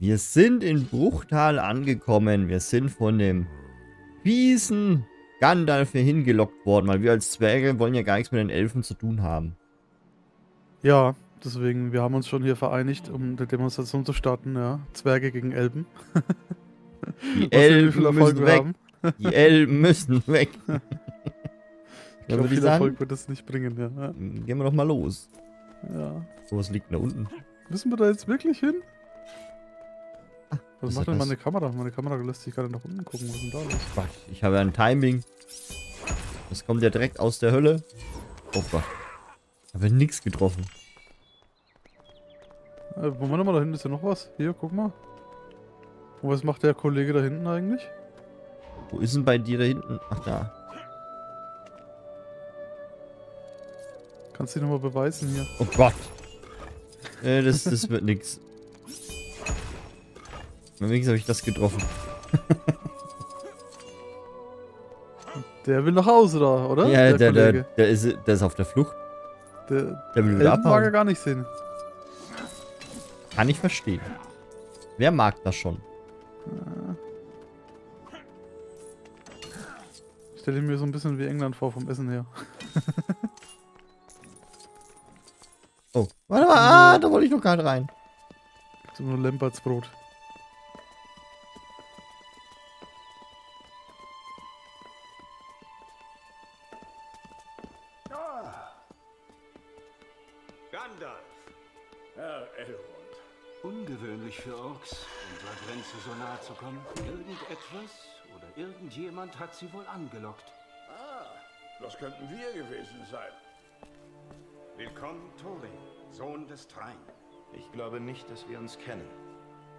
Wir sind in Bruchtal angekommen. Wir sind von dem fiesen Gandalf hier hingelockt worden, weil wir als Zwerge wollen ja gar nichts mit den Elfen zu tun haben. Ja, deswegen, wir haben uns schon hier vereinigt, um die Demonstration zu starten, ja. Zwerge gegen Elben. Die Elben müssen weg. Die Elben müssen weg. ich glaube, viel sagen? Erfolg wird das nicht bringen, ja. Gehen wir doch mal los. Ja. So, was liegt da unten? Müssen wir da jetzt wirklich hin? Was, was macht denn meine Kamera? Meine Kamera lässt sich gerade nach unten gucken. Was ist denn da los? Quatsch, ich habe ja ein Timing. Das kommt ja direkt aus der Hölle. Oh Gott. Habe nichts getroffen. Äh, Moment mal, da hinten ist ja noch was. Hier, guck mal. Und was macht der Kollege da hinten eigentlich? Wo ist denn bei dir da hinten? Ach, da. Kannst du nochmal beweisen hier. Oh Gott. Äh, das, das wird nix. Wenigstens habe ich das getroffen. der will nach Hause da, oder? Ja, der, der, der, der, ist, der ist auf der Flucht. Der, der will wieder mag er gar nicht sehen. Kann ich verstehen. Wer mag das schon? Ich stelle mir so ein bisschen wie England vor vom Essen her. oh, warte mal, ah, da wollte ich noch gar nicht rein. So nur Lamberts irgendjemand hat sie wohl angelockt. Ah, das könnten wir gewesen sein. Willkommen, Thorin, Sohn des Trein. Ich glaube nicht, dass wir uns kennen.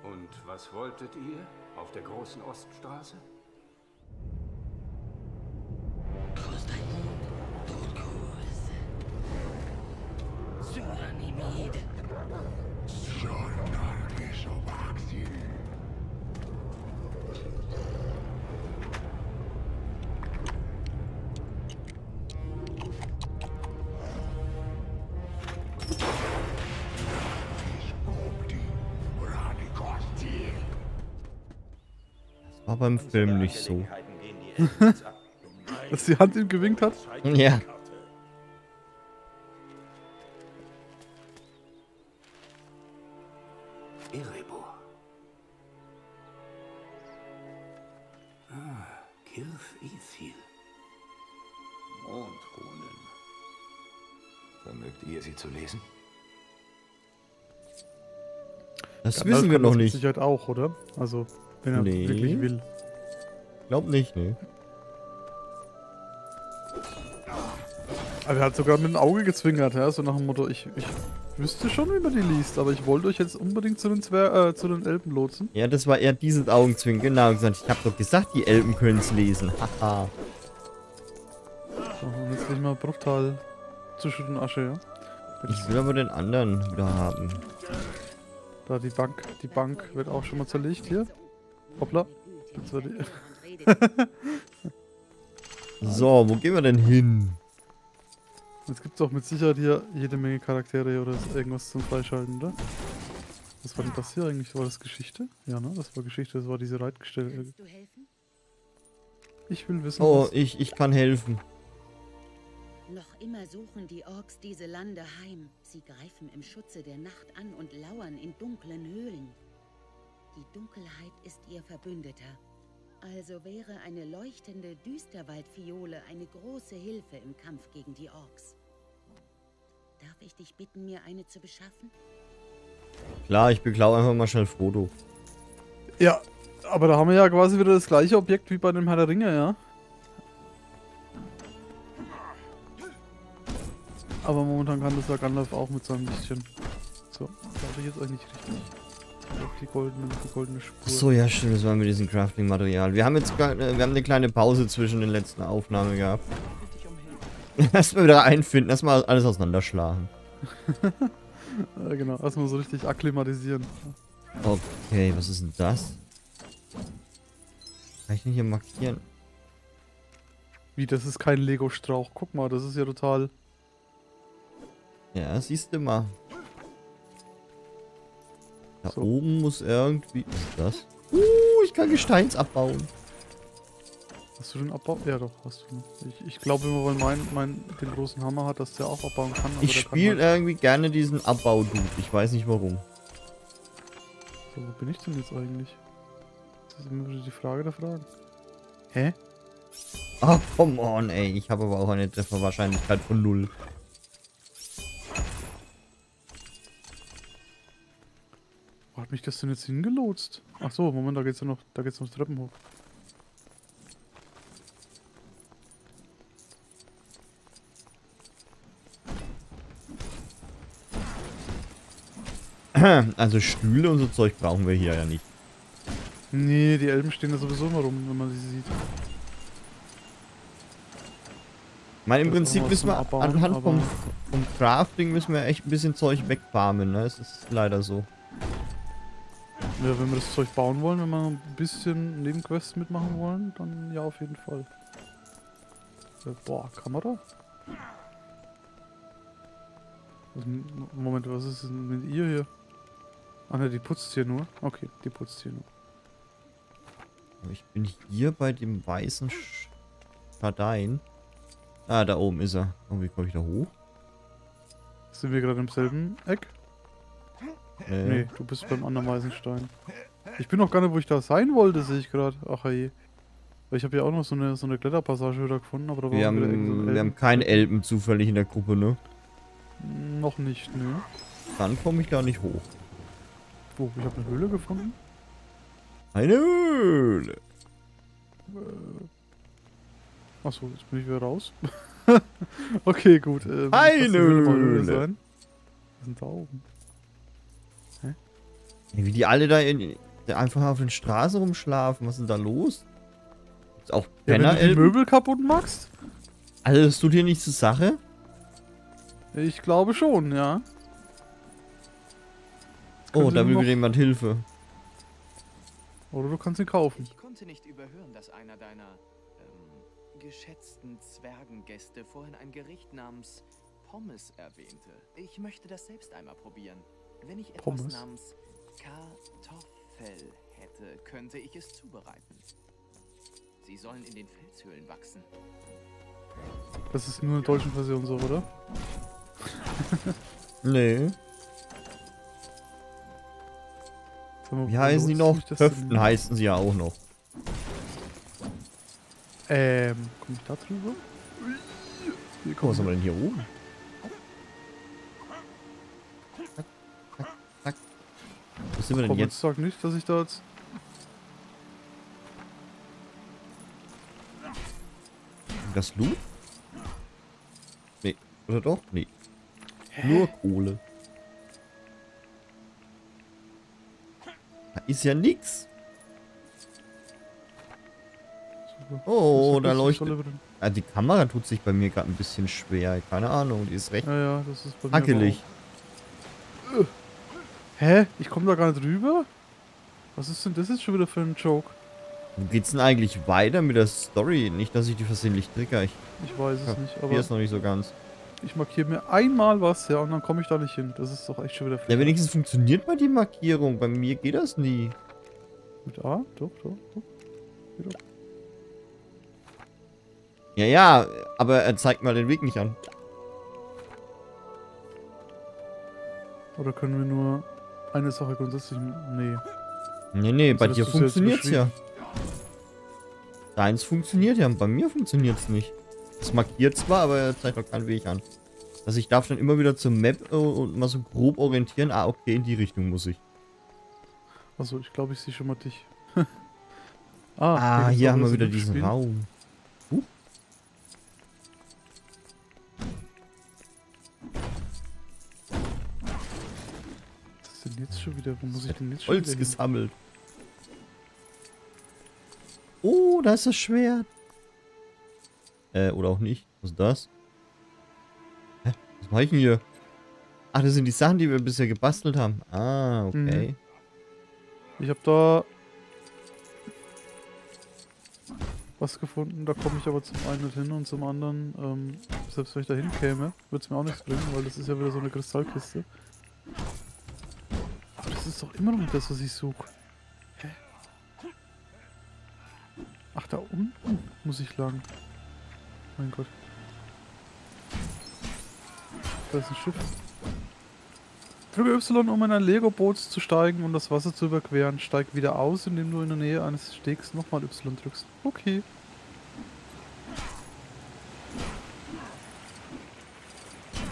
Und was wolltet ihr auf der großen Oststraße? Beim Film nicht so. Dass die Hand ihm gewinkt hat? Ja. Erebor. Ah, Kirf Ithil. Mondrunen. Vermögt ihr sie zu lesen? Das ja, wissen wir noch nicht. Sicherheit auch, oder? Also wenn er nee. wirklich will. Glaub nicht, ne. Aber er hat sogar mit dem Auge gezwinkert, ja, so nach dem Motto, ich, ich wüsste schon, wie man die liest, aber ich wollte euch jetzt unbedingt zu den, Zwer äh, zu den Elben lotsen. Ja, das war eher dieses Augenzwinkern, genau, gesagt, ich hab doch gesagt, die Elben können es lesen, haha. so, und jetzt ich mal Bruchtal zwischen den Asche, ja. Ich will aber den anderen wieder haben. Da die Bank, die Bank wird auch schon mal zerlegt hier. Hoppla. so, wo gehen wir denn hin? Jetzt gibt es auch mit Sicherheit hier jede Menge Charaktere oder irgendwas zum Freischalten, oder? Was war denn das hier eigentlich? War das Geschichte? Ja, ne? Das war Geschichte, das war diese Reitgestelle. Ich will wissen. Oh, ich, ich kann helfen. Noch immer suchen die Orks diese Lande heim. Sie greifen im Schutze der Nacht an und lauern in dunklen Höhlen. Die Dunkelheit ist ihr Verbündeter. Also wäre eine leuchtende Düsterwaldfiole eine große Hilfe im Kampf gegen die Orks. Darf ich dich bitten, mir eine zu beschaffen? Klar, ich beklau einfach mal schnell Frodo. Ja, aber da haben wir ja quasi wieder das gleiche Objekt wie bei dem Herr der Ringe, ja? Aber momentan kann das ja Gandalf auch mit seinem Lichtchen. So, da habe ich jetzt eigentlich richtig die goldene, die goldene Spur. So, ja, stimmt, das war mit diesem Crafting-Material. Wir haben jetzt wir haben eine kleine Pause zwischen den letzten Aufnahmen gehabt. Erstmal wieder einfinden, erstmal alles auseinanderschlagen. ja, genau, erstmal so richtig akklimatisieren. Okay, was ist denn das? Kann ich denn hier markieren? Wie, das ist kein Lego-Strauch. Guck mal, das ist ja total... Ja, siehst du mal. Da So. oben muss irgendwie... Was ist das? Uh, ich kann Gesteins abbauen. Hast du den Abbau? Ja, doch, hast du. Ich, ich glaube immer, weil mein, mein den großen Hammer hat, dass der auch abbauen kann. aber Ich spiele halt- irgendwie gerne diesen Abbau-Dude. Ich weiß nicht warum. So, wo bin ich denn jetzt eigentlich? Das ist immer wieder die Frage der Fragen. Hä? Ah, come on, ey. Ich habe aber auch eine Trefferwahrscheinlichkeit von null. Hat mich das denn jetzt hingelotst? Ach so, Moment, da geht's ja noch, da geht's noch Treppen hoch. Also Stühle und so Zeug brauchen wir hier ja nicht. Nee, die Elben stehen da sowieso immer rum, wenn man sie sieht. Ich meine, im Das Prinzip müssen wir anhand vom, vom Crafting müssen wir echt ein bisschen Zeug wegfarmen, ne? Es ist leider so. Ja, wenn wir das Zeug bauen wollen, wenn wir ein bisschen Nebenquests mitmachen wollen, dann ja auf jeden Fall. Ja, boah, Kamera? Was, Moment, was ist denn mit ihr hier? Ach ne, die putzt hier nur. Okay, die putzt hier nur. Ich bin hier bei dem weißen Schadein. Ah, da oben ist er. Und wie komme ich da hoch? Sind wir gerade im selben Eck? Äh, Nee, du bist beim anderen Weißenstein. Ich bin noch gar nicht, wo ich da sein wollte, sehe ich gerade. Ach je. Weil ich habe ja auch noch so eine, so eine Kletterpassage wieder gefunden, aber da war Wir haben, wir Elben. haben keine Elben zufällig in der Gruppe, ne? Noch nicht, ne? Dann komme ich da nicht hoch. Oh, ich habe eine Höhle gefunden. Eine Höhle. Achso, jetzt bin ich wieder raus. okay, gut. Ähm, Eine Höhle. Wir sind da oben. Wie die alle da in, einfach auf den Straßen rumschlafen. Was ist denn da los? Ist auch Ja, wenn du die? Möbel kaputt machst? Also, das tut hier nicht zur Sache? Ich glaube schon, ja. Oh, da will mir jemand Hilfe. Oder du kannst ihn kaufen. Ich konnte nicht überhören, dass einer deiner ähm, geschätzten Zwergengäste vorhin ein Gericht namens Pommes erwähnte. Ich möchte das selbst einmal probieren. Wenn ich etwas Pommes? namens Kartoffel hätte, könnte ich es zubereiten. Sie sollen in den Felshöhlen wachsen. Das ist nur in der deutschen Version so, oder? Nee. Mal, Wie heißen die noch? Höften heißen sie ja auch noch. Ähm, komm ich da drüber? Haben kommt wir denn hier oben? Sind wir denn jetzt? sag nicht, dass ich da jetzt... Das Loot? Nee. Oder doch? Nee. Nur Kohle. Da ist ja nix. Oh, da leuchtet. Ah, die Kamera tut sich bei mir gerade ein bisschen schwer. Keine Ahnung, die ist recht Ja, ja, das ist bei mir hackelig. Hä? Ich komme da gar nicht rüber? Was ist denn das jetzt schon wieder für ein Joke? Wo geht's denn eigentlich weiter mit der Story? Nicht, dass ich die versehentlich trigger. Ich Ich weiß es nicht, aber hier ist noch nicht so ganz. ich markiere mir einmal was, ja, und dann komme ich da nicht hin. Das ist doch echt schon wieder Ja, wenigstens funktioniert mal die Markierung. Bei mir geht das nie. Mit A? Doch, doch, doch. Ja, ja, aber er zeigt mal den Weg nicht an. Oder können wir nur eine Sache grundsätzlich... Nee. Nee, nee, bei das dir funktioniert's ja. Deins funktioniert ja, bei mir funktioniert's nicht. Es markiert zwar, aber er zeigt noch keinen Weg an. Also ich darf dann immer wieder zur Map und mal so grob orientieren. Ah, okay, in die Richtung muss ich. Also, ich glaube, ich sehe schon mal dich. Ah, geht's hier haben wir wieder diesen? Raum. Jetzt schon wieder? Wo muss ich denn jetzt schon Holz gesammelt. Oh, da ist das Schwert. Äh, oder auch nicht. Was ist das? Hä? Was mache ich denn hier? Ach, das sind die Sachen, die wir bisher gebastelt haben. Ah, okay. Ich habe da was gefunden, da komme ich aber zum einen nicht hin und zum anderen, ähm, selbst wenn ich da hinkäme, würde es mir auch nichts bringen, weil das ist ja wieder so eine Kristallkiste. Ist doch immer noch nicht das, was ich suche. Hä? Ach, da unten muss ich lang. Mein Gott. Da ist ein Schiff. Drücke Y, um in ein Lego-Boot zu steigen und das Wasser zu überqueren. Steig wieder aus, indem du in der Nähe eines Stegs nochmal Y drückst. Okay.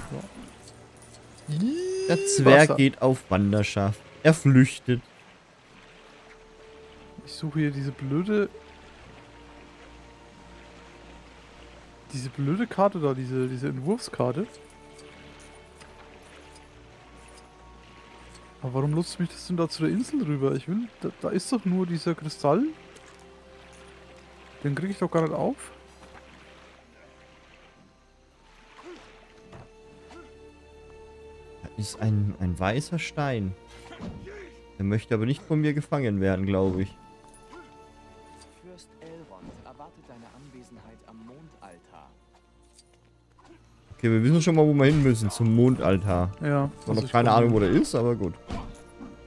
So. Der Zwerg Wasser. geht auf Wanderschaft. Er flüchtet. Ich suche hier diese blöde. Diese blöde Karte da, diese, diese Entwurfskarte. Aber warum nutzt mich das denn da zu der Insel rüber? Ich will. Da, da ist doch nur dieser Kristall. Den kriege ich doch gar nicht auf. Da ist ein, ein weißer Stein. Der möchte aber nicht von mir gefangen werden, glaube ich. Fürst Elrond erwartet deine Anwesenheit am Mondaltar. Okay, wir wissen schon mal, wo wir hin müssen. Zum Mondaltar. Ja. Ich habe noch keine Ahnung, wo der ist, aber gut.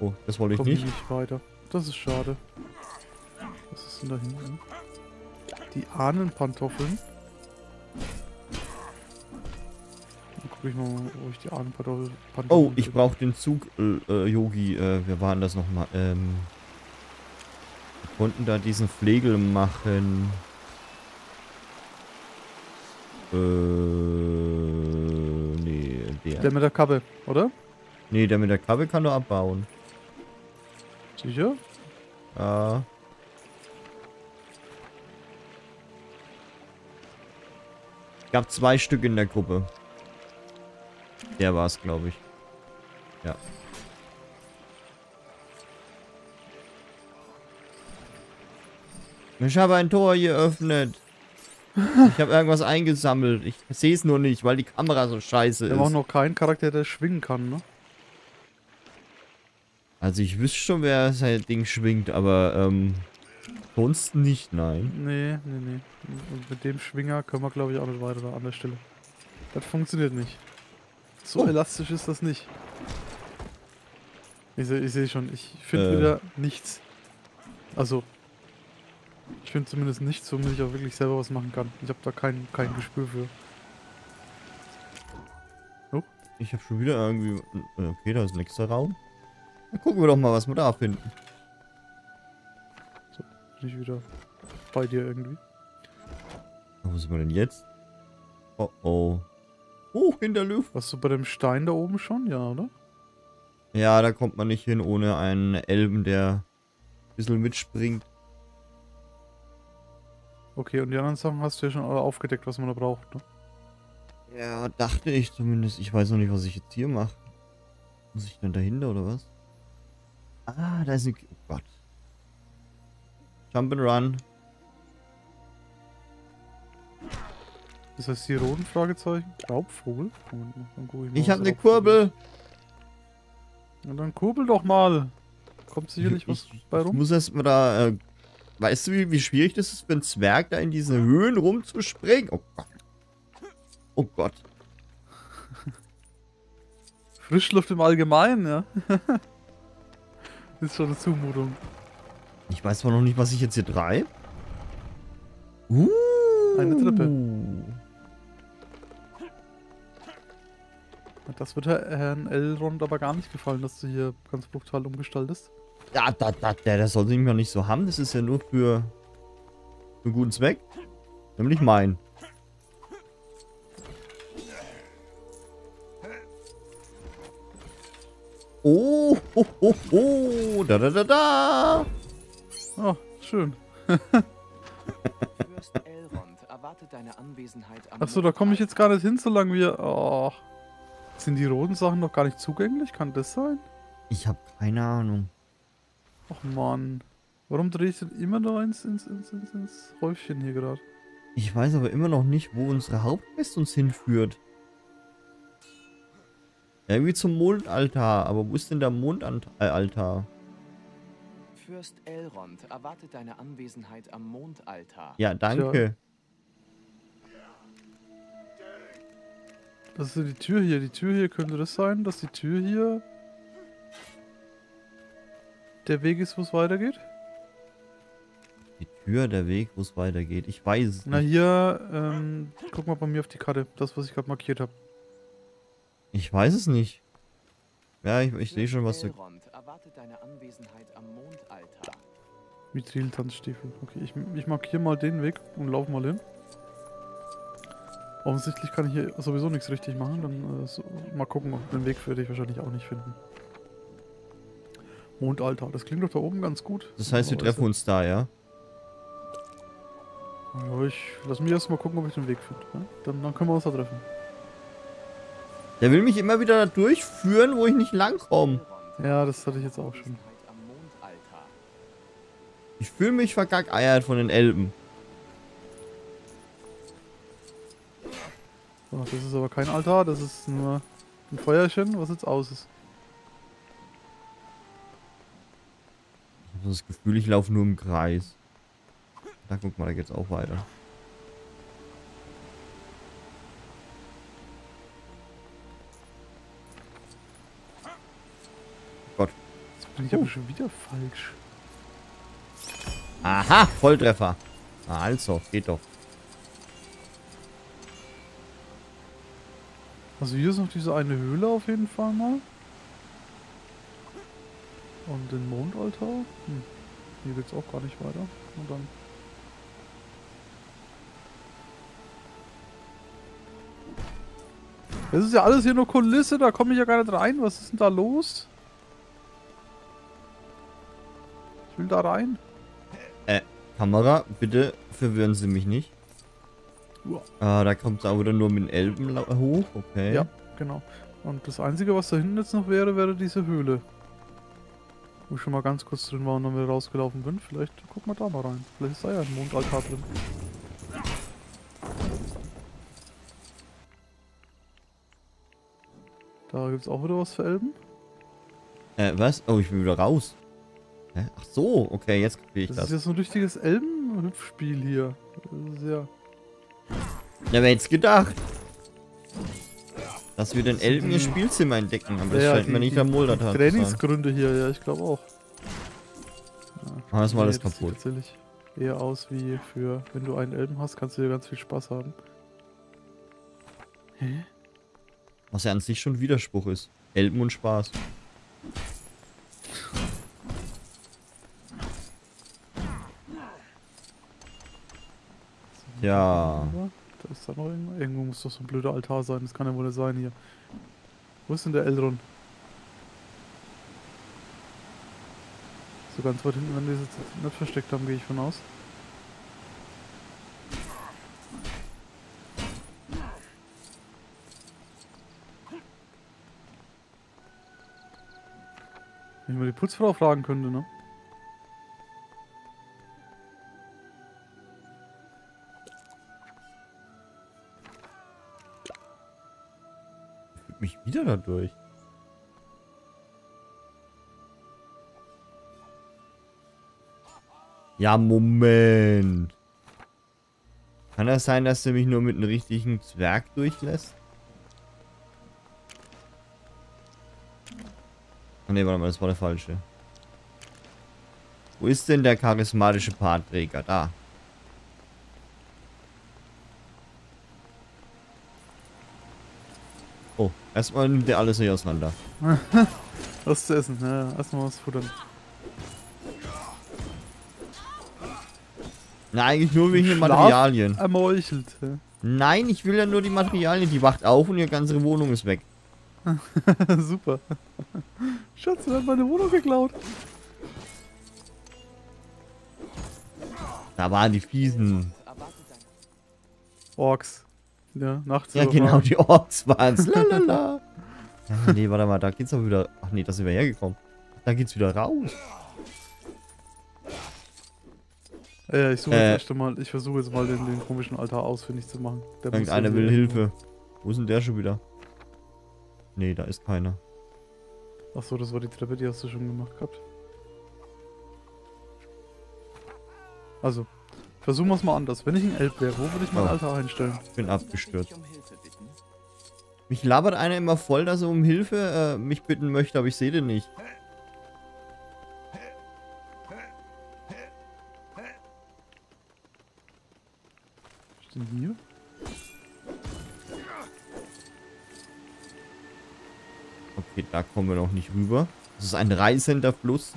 Oh, das wollte ich Komm nicht. nicht weiter. Das ist schade. Was ist denn da hinten? Die Ahnenpantoffeln. Ich mal, wo ich die Ahnenpantoffeln. Oh, ich brauche den Zug, äh, äh, Yogi. Äh, wir waren das nochmal. Ähm, wir konnten da diesen Flegel machen. Äh, nee, der. Der mit der Kappe, oder? Nee, der mit der Kabel kann nur abbauen. Sicher? Ja. Gab zwei Stück in der Gruppe. Der war es, glaube ich. Ja. Ich habe ein Tor geöffnet. Ich habe irgendwas eingesammelt. Ich sehe es nur nicht, weil die Kamera so scheiße Wir haben auch ist. noch keinen Charakter, der schwingen kann, ne? Also ich wüsste schon, wer sein Ding schwingt, aber ähm, sonst nicht, nein. Nee, nee, nee. Und mit dem Schwinger können wir, glaube ich, auch nicht weiter an der Stelle. Das funktioniert nicht. So Oh. elastisch ist das nicht. Ich sehe seh schon, ich finde Äh. wieder nichts. Also, ich finde zumindest nichts, womit ich auch wirklich selber was machen kann. Ich habe da kein, kein Gespür für. Ich habe schon wieder irgendwie... äh, Okay, da ist ein nächster Raum. Dann gucken wir doch mal, was wir da finden. Bin ich wieder bei dir irgendwie. Wo sind wir denn jetzt? Oh oh. Hoch in der Luft. Warst du bei dem Stein da oben schon? Ja, oder? Ja, da kommt man nicht hin ohne einen Elben, der ein bisschen mitspringt. Okay, und die anderen Sachen hast du ja schon alle aufgedeckt, was man da braucht, ne? Ja, dachte ich zumindest. Ich weiß noch nicht, was ich jetzt hier mache. Muss ich denn dahinter oder was? Ah, da ist ein... Oh Gott. Jump and Run. Das heißt, die roten Fragezeichen? Raubvogel? Moment dann guck ich mal, Ich was habe eine Kurbel. ist. Na dann kurbel doch mal. Kommt sicherlich was ich, bei ich rum. muss erst mal da... Äh, weißt du, wie, wie schwierig das ist für einen Zwerg, da in diese Höhen rumzuspringen? Oh Gott. Oh Gott. Frischluft im Allgemeinen, ja. ist schon eine Zumutung. Ich weiß zwar noch nicht, was ich jetzt hier treibe. Uh. Eine Treppe. Das wird Herr- Herrn Elrond aber gar nicht gefallen, dass du hier ganz brutal umgestaltest. Ja, da, da, der, der soll sich mal nicht so haben. Das ist ja nur für, für einen guten Zweck. Nämlich mein. Oh, ho, ho, ho, da, da, da, da. Oh, schön. Fürst Elrond erwartet deine Anwesenheit am Achso, da komme ich jetzt gar nicht hin, solange wir... Oh. Sind die roten Sachen noch gar nicht zugänglich? Kann das sein? Ich habe keine Ahnung. Ach Mann. Warum drehe ich denn immer da ins, ins, ins, ins, ins Häufchen hier gerade? Ich weiß aber immer noch nicht, wo unsere Hauptquest uns hinführt. Irgendwie zum Mondaltar. Aber wo ist denn der Mondaltar? Fürst Elrond erwartet deine Anwesenheit am Mondaltar. Ja, danke. Das ist ja die Tür hier. Die Tür hier könnte das sein, dass die Tür hier der Weg ist, wo es weitergeht? Die Tür, der Weg, wo es weitergeht. Ich weiß es Na nicht. hier, ähm, guck mal bei mir auf die Karte. Das, was ich gerade markiert habe. Ich weiß es nicht. Ja, ich, ich sehe schon, was du... Elrond erwartet deine Anwesenheit am Mondaltar. Mithril-Tanzstiefel. Okay, ich, ich markiere mal den Weg und laufe mal hin. Offensichtlich kann ich hier sowieso nichts richtig machen. Dann äh, so, mal gucken, ob den Weg werde ich wahrscheinlich auch nicht finden. Mondaltar, das klingt doch da oben ganz gut. Das heißt, wir treffen uns da, ja? Ja, ich lass mich erst mal gucken, ob ich den Weg finde. Ne? Dann, dann können wir uns da treffen. Der will mich immer wieder da durchführen, wo ich nicht langkomme. Ja, das hatte ich jetzt auch schon. Ich fühle mich vergackeiert von den Elben. So, das ist aber kein Altar, das ist nur ein Feuerchen, was jetzt aus ist. Ich habe das Gefühl, ich laufe nur im Kreis. Da guck mal, da geht's auch weiter. Gott. Jetzt bin ich aber schon wieder falsch. Aha, Volltreffer. Also, geht doch. Also hier ist noch diese eine Höhle auf jeden Fall mal. Und den Mondaltar. Hm. Hier geht's auch gar nicht weiter. Und dann. Das ist ja alles hier nur Kulisse, da komme ich ja gar nicht rein. Was ist denn da los? Ich will da rein. Kamera, bitte verwirren Sie mich nicht. Ah, da kommt es auch wieder nur mit den Elben hoch. Okay. Ja, genau. Und das Einzige, was da hinten jetzt noch wäre, wäre diese Höhle. Wo ich schon mal ganz kurz drin war und dann wieder rausgelaufen bin. Vielleicht guck mal da mal rein. Vielleicht ist da ja ein Mondaltar drin. Da gibt's auch wieder was für Elben. Äh, was? Oh, ich bin wieder raus. Hä? Ach so, okay, jetzt kapiere ich Das das. ist ja so ein richtiges Elben-Hüpfspiel hier. Das ist ja. Ja, wer hätte gedacht? Dass wir den Elben ihr Spielzimmer entdecken, aber das ja, scheint mir nicht zu sein. Trainingsgründe hier, ja, ich glaube auch. Ah, das war alles Nee, das sieht kaputt. tatsächlich eher aus wie für, wenn du einen Elben hast, kannst du hier ganz viel Spaß haben. Hä? Was ja an sich schon Widerspruch ist. Elben und Spaß. Ja. Da ist da noch irgendwo. Irgendwo muss doch so ein blöder Altar sein. Das kann ja wohl nicht sein hier. Wo ist denn der Eldron? So ganz weit hinten, wenn wir es jetzt nicht versteckt haben, gehe ich von aus. Wenn ich mal die Putzfrau fragen könnte, ne? Wieder da durch. Ja, Moment. Kann das sein, dass der mich nur mit einem richtigen Zwerg durchlässt? Ne, warte mal, das war der falsche. Wo ist denn der charismatische Partträger? Da. Oh, erstmal nimmt der alles hier auseinander. Was zu essen, ja, erstmal was futtern. Na, eigentlich nur wegen den Materialien. Ermeuchelt. Ja. Nein, ich will ja nur die Materialien. Die wacht auf und ihre ganze Wohnung ist weg. Super. Schatz, du hast meine Wohnung geklaut. Da waren die fiesen. Orks. Ja, nachts. Ja, genau, die Orks waren's. Lalala. Ja, nee, warte mal, da geht's doch wieder. Ach nee, da sind wir hergekommen. Da geht's wieder raus. Ja, ich suche Äh. jetzt mal, ich versuche jetzt mal den, den komischen Altar ausfindig zu machen. Der Irgendeiner will Hilfe. Wo ist denn der schon wieder? Nee, da ist keiner. Achso, das war die Treppe, die hast du schon gemacht gehabt. Also, Versuchen wir es mal anders. Wenn ich ein Elb wäre, wo würde ich mein oh. Altar einstellen? Ich bin abgestürzt. Mich labert einer immer voll, dass er um Hilfe äh, mich bitten möchte, aber ich sehe den nicht. Was ist denn hier? Okay, da kommen wir noch nicht rüber. Das ist ein reißender Fluss.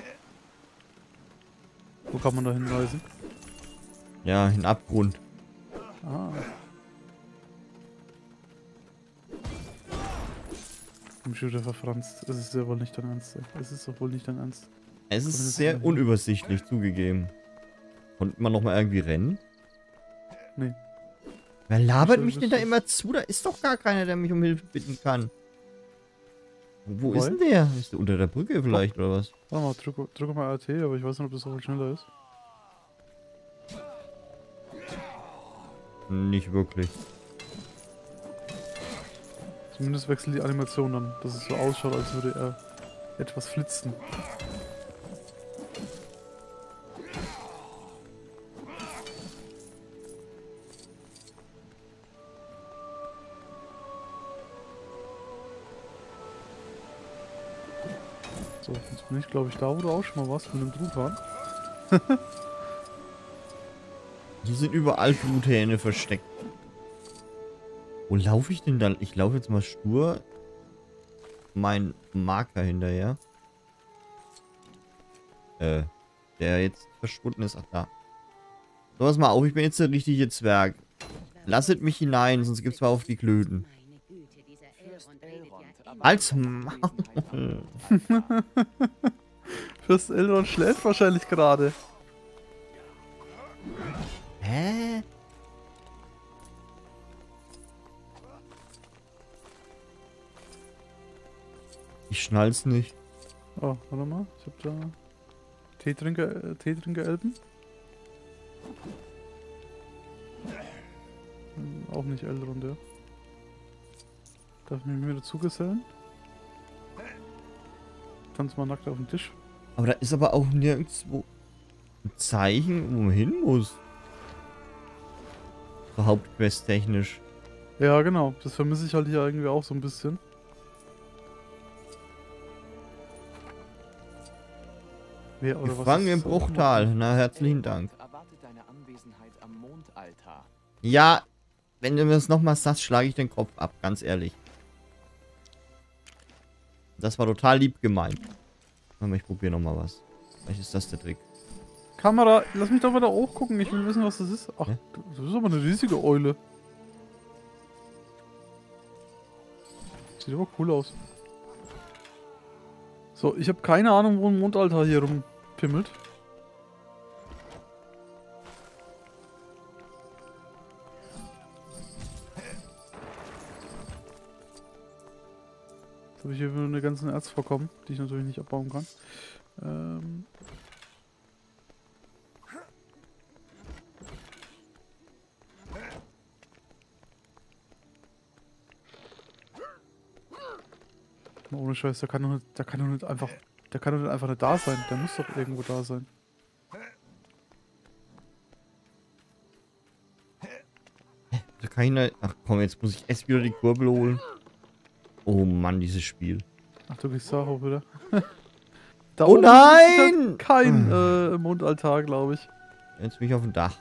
Wo kann man da hinreisen? Ja, in Abgrund. Ah. Computer verfranst. Es ist ja wohl nicht dein Ernst. Es ist doch wohl nicht dein Ernst. Es ist jetzt sehr unübersichtlich zugegeben. Konnte man noch mal irgendwie rennen? Nee. Wer labert mich denn da immer zu? Da ist doch gar keiner, der mich um Hilfe bitten kann. Wo ist Woll? denn der? Ist der unter der Brücke vielleicht, oder was? Warte mal, drücke, drücke mal RT, aber ich weiß nicht, ob das so viel schneller ist. Nicht wirklich. Zumindest wechselt die Animation dann, dass es so ausschaut, als würde er etwas flitzen. So, jetzt bin ich glaube ich da, wo du auch schon mal warst, mit dem Truthahn. Hier sind überall Bluthähne versteckt. Wo laufe ich denn da? Ich laufe jetzt mal stur mein Marker hinterher. Äh, der jetzt verschwunden ist. Ach, da. So, pass mal auf, ich bin jetzt der richtige Zwerg. Lasset mich hinein, sonst gibt's mal auf die immer. Als am Fürst Elrond schläft wahrscheinlich gerade. Hä? Ich schnall's nicht. Oh, warte mal. Ich hab da Teetrinker, äh, Teetrinker-Elben. Hm, Auch nicht Elrond, ja. Darf ich mich mir dazu gesellen? Tanz mal nackt auf dem Tisch. Aber da ist aber auch nirgendwo ein Zeichen, wo man hin muss. So Hauptquest-technisch. Ja, genau. Das vermisse ich halt hier irgendwie auch so ein bisschen. Wer oder Gefangen im? Bruchtal. Na, herzlichen Dank. Elrond erwartet deine Anwesenheit am Mondaltar. Ja, wenn du mir das nochmal sagst, schlage ich den Kopf ab, ganz ehrlich. Das war total lieb gemeint. Ich probiere nochmal was. Vielleicht ist das der Trick. Kamera, lass mich doch mal da hochgucken. Ich will wissen, was das ist. Ach, Ja? das ist aber eine riesige Eule. Sieht aber cool aus. So, ich habe keine Ahnung, wo ein Mondaltar hier rumpimmelt. Jetzt habe ich hier wieder eine ganzen Erzvorkommen, die ich natürlich nicht abbauen kann. Ähm, Mal Ohne Scheiß, der kann doch nicht, der kann doch nicht einfach, der kann doch nicht einfach nicht da sein. Der muss doch irgendwo da sein. Da kann ich nicht... Ach komm, jetzt muss ich erst wieder die Kurbel holen. Oh Mann, dieses Spiel. Ach, du gehst da hoch wieder. da Oh nein! Kein äh, Mondaltar, glaube ich. Jetzt bin ich auf dem Dach.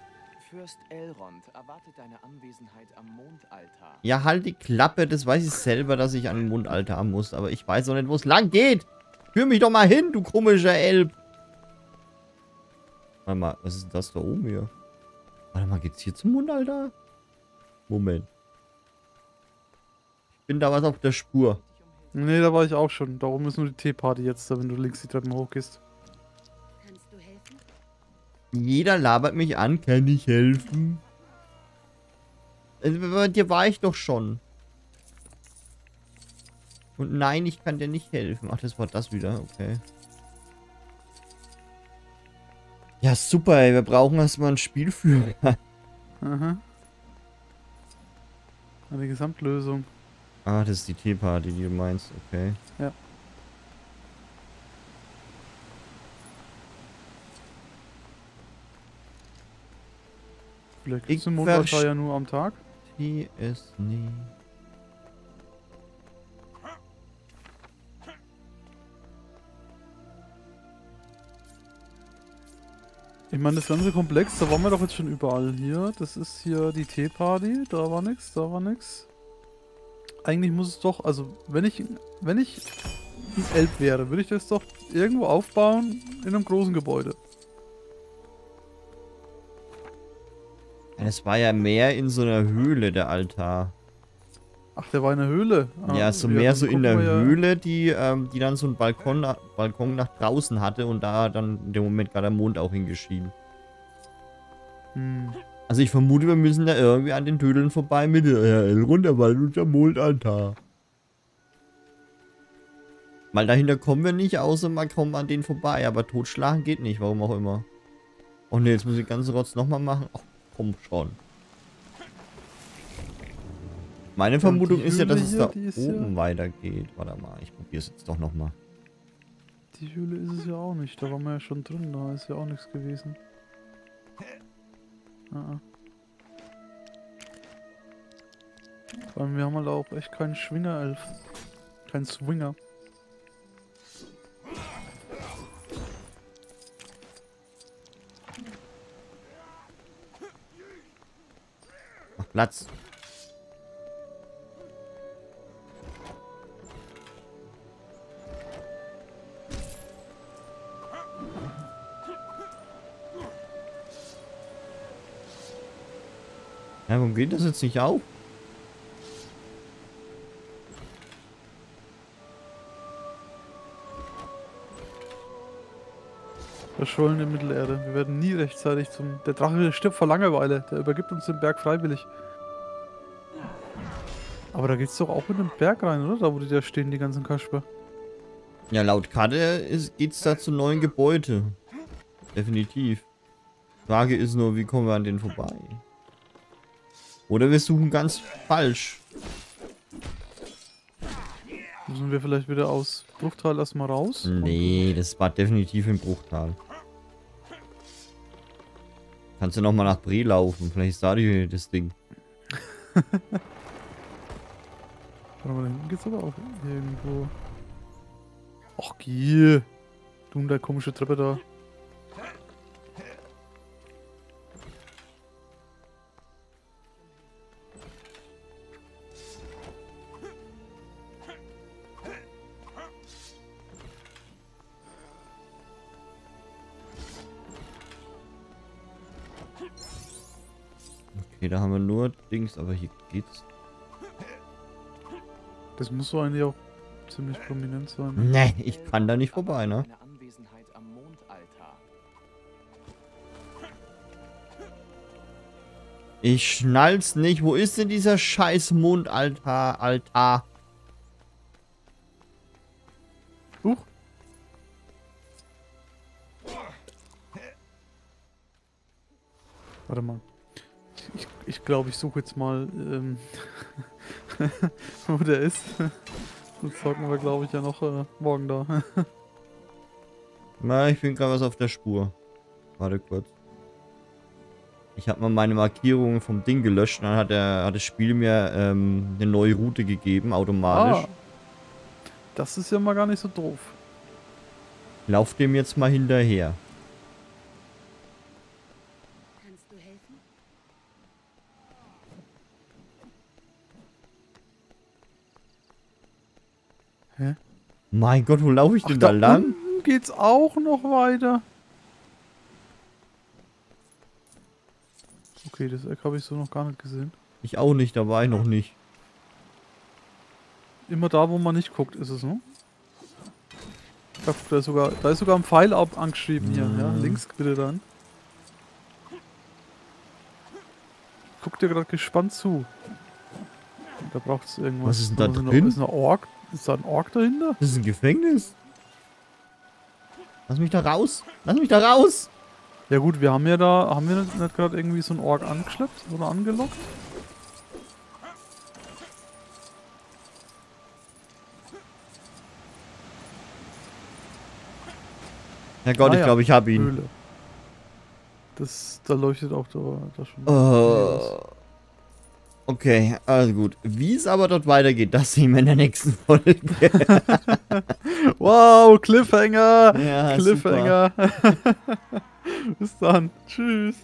Fürst Elrond erwartet deine Anwesenheit am Mondaltar. Ja, halt die Klappe, das weiß ich selber, dass ich an den Mundaltar muss. Aber ich weiß auch nicht, wo es lang geht. Führ mich doch mal hin, du komischer Elb. Warte mal, was ist denn das da oben hier? Warte mal, geht's hier zum Mundaltar? Moment. Ich bin da was auf der Spur. Nee, da war ich auch schon. Da oben ist nur die Teeparty jetzt, wenn du links die Treppen hochgehst. Jeder labert mich an, kann ich helfen? Also, bei dir war ich doch schon. Und nein, ich kann dir nicht helfen. Ach, das war das wieder, okay. Ja, super, ey. Wir brauchen erstmal einen Spielführer. Aha. Eine Gesamtlösung. ah, das ist die Teeparty, die du meinst, okay. Ja. Vielleicht gibt es verst- ja nur am Tag. Die ist nie. Ich meine, das ganze Komplex, da waren wir doch jetzt schon überall hier. Das ist hier die Teeparty, da war nix, da war nix. Eigentlich muss es doch, also wenn ich, wenn ich ein Elb wäre, würde ich das doch irgendwo aufbauen in einem großen Gebäude. Es war ja mehr in so einer Höhle, der Altar. Ach, der war in der Höhle. Ah, ja, so ja, mehr so in der wir ja- Höhle, die, ähm, die dann so einen Balkon, nach- Balkon nach draußen hatte und da dann in dem Moment gerade der Mond auch hingeschieden. Hm. Also ich vermute, wir müssen da irgendwie an den Tödeln vorbei mit der äh, runter, weil unser Mondaltar. Weil dahinter kommen wir nicht, außer man kommt an denen vorbei. Aber totschlagen geht nicht, warum auch immer. Oh ne, jetzt muss ich den ganzen Rotz nochmal machen. Ach, komm schon. Meine Vermutung ist ja, dass es hier, da oben ja- weitergeht. Warte mal, ich probiere es jetzt doch nochmal. Die Höhle ist es ja auch nicht. Da waren wir ja schon drin. Da ist ja auch nichts gewesen. Ah, ah. Vor allem, wir haben halt auch echt keinen Schwingerelf. Kein Swinger. Platz. Ja, warum geht das jetzt nicht auf? Verschollene Mittelerde. Wir werden nie rechtzeitig zum. Der Drache stirbt vor Langeweile. Der übergibt uns den Berg freiwillig. Aber da geht's doch auch in den Berg rein, oder? Da, wo die da stehen, die ganzen Kasper. Ja, laut Karte ist, geht's da zu neuen Gebäude. Definitiv. Frage ist nur, wie kommen wir an den vorbei? Oder wir suchen ganz falsch. Müssen wir vielleicht wieder aus Bruchtal erstmal raus? Nee, das war definitiv im Bruchtal. Kannst du nochmal nach Bre laufen? Vielleicht ist da die, das Ding. Warte mal, da hinten geht's aber auch irgendwo. Ach, geh. Du und deine komische Treppe da. Da haben wir nur Dings, aber hier geht's. Das muss so eigentlich auch ziemlich prominent sein. Nee, ich kann da nicht vorbei, ne? Eine Anwesenheit am Mondaltar. Ich schnall's nicht. Wo ist denn dieser scheiß Mondaltar? Altar? Huch. Warte mal. Ich glaube, ich, suche jetzt mal, ähm, wo der ist. Sonst zocken wir, glaube ich, ja noch äh, morgen da. Na, ich bin gerade was auf der Spur. Warte kurz. Ich habe mal meine Markierungen vom Ding gelöscht und dann hat, der, hat das Spiel mir ähm, eine neue Route gegeben, automatisch. Ah, das ist ja mal gar nicht so doof. Lauf dem jetzt mal hinterher. Kannst du helfen? Mein Gott, wo laufe ich Ach, denn da da lang? geht's auch noch weiter. Okay, das Eck habe ich so noch gar nicht gesehen. Ich auch nicht, da war ich noch nicht. Immer da, wo man nicht guckt, ist es, ne? Da, ist, sogar, da ist sogar ein Pfeil ab angeschrieben hier. Ja, Mhm. links bitte dann. Guck dir gerade gespannt zu. Da braucht es irgendwas. Was ist denn da drin? Ist, eine Ork, ist da ein Ork dahinter? Das ist ein Gefängnis. Lass mich da raus. Lass mich da raus. Ja gut, wir haben ja da, haben wir nicht, gerade irgendwie so einen Ork angeschleppt oder angelockt? Herr Gott, Ah ich ja, glaube, ich habe ihn. Höhle. Das, da leuchtet auch da, da schon. aus. Okay, also gut. Wie es aber dort weitergeht, das sehen wir in der nächsten Folge. Wow, Cliffhanger! ja, Cliffhanger! Bis dann. Tschüss.